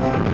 Yeah.